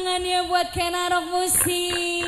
tangannya buat Kenarok Musik.